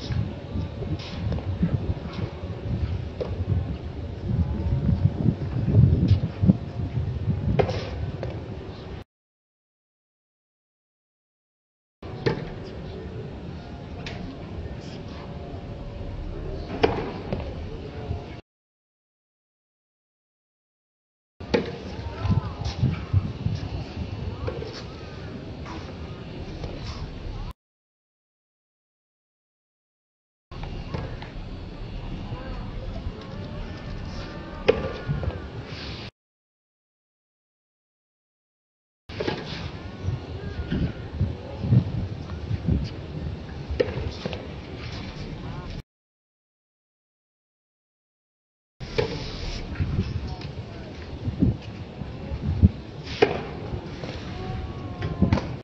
Thanks.